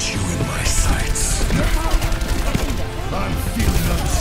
you in my sights. I'm feeling unstable.